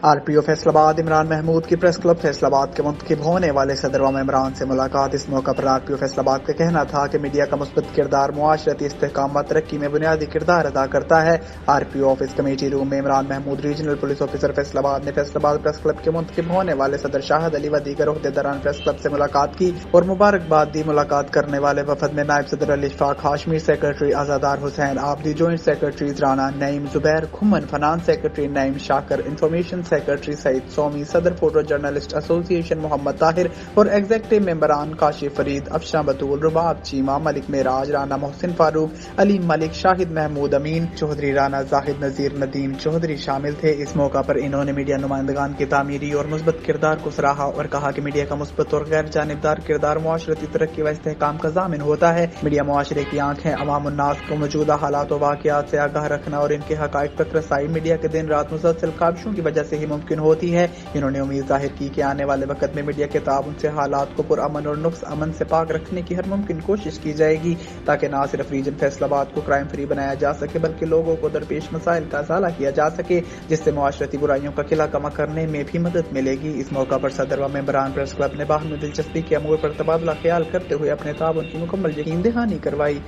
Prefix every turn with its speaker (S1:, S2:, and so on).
S1: RPO Faisalabad, Imran Mahmood की press club Faisalabad के मुंतब होने वाले सदर व इमरान से मुलाकात। इस मौका पर आरपीओ फैसलाबाद का कहना था कि मीडिया का मुस्बत किरदार, मुआशरती इसकाम व तरक्की में बुनियादी किरदार अदा करता है। आरपीओ ऑफ़िस कमेटी रूम में Imran Mahmood, regional police officer Faisalabad ने फैसलाबाद प्रेस क्लब के मुंतब होने वाले सदर शाहद अली व दीगर अहदेदारान प्रेस क्लब से मुलाकात की और मुबारकबाद दी। मुलाकात करने वाले वफद में नायब सदर Ali फाक Hashmi, secretary Azadar Hussain Abdi joint secretary Rana Naeem Zubair, खुमन Fanon secretary Naeem Shakir information secretary Saeed Somi सदर photo journalist association Mohammad Tahir और एग्जेक्टिव मेंबरान काशिफ फरीद अफशा बतूल रुबाब चीमा मलिक मेराज राना मोहसिन फारूक अली मलिक शाहिद महमूद अमीन चौधरी राना जाहिद नजीर नदीम चौधरी शामिल थे। इस मौका पर इन्होंने मीडिया नुमाइंदगान की तामीरी और मुस्बत किरदार को सराहा और कहा कि मीडिया का मुस्बत और गैर जानबदार किरदार मुआशरती तरक्की व इसकाम का जामिन होता है। मीडिया मुआशरे की आँख है अवाम उन्नास को मौजूदा हालात वाकत से आगाह रखना और इनके हक तक रसाई मीडिया के दिन रात मुसलसल काबिशों की वजह से ही मुमकिन होती है। इन्होंने उम्मीद ज़ाहिर की कि आने वाले वक्त में मीडिया के ताउन से हालात को पुरअमन और नुक्स अमन से पाक रखने की हर मुमकिन कोशिश की जाएगी, ताकि न सिर्फ़ रीजन फैसलाबाद को क्राइम फ्री बनाया जा सके, बल्कि लोगों को दरपेश मसाइल का अजाला किया जा सके, जिससे मुआशरती बुराइयों का किला कमा करने में भी मदद मिलेगी। इस मौका पर सदर व मेम्बरान प्रेस क्लब ने बाहर में दिलचस्पी के अमूर पर तबादला ख्याल करते हुए अपने ताउन की मुकम्मल यकीन दहानी करवाई।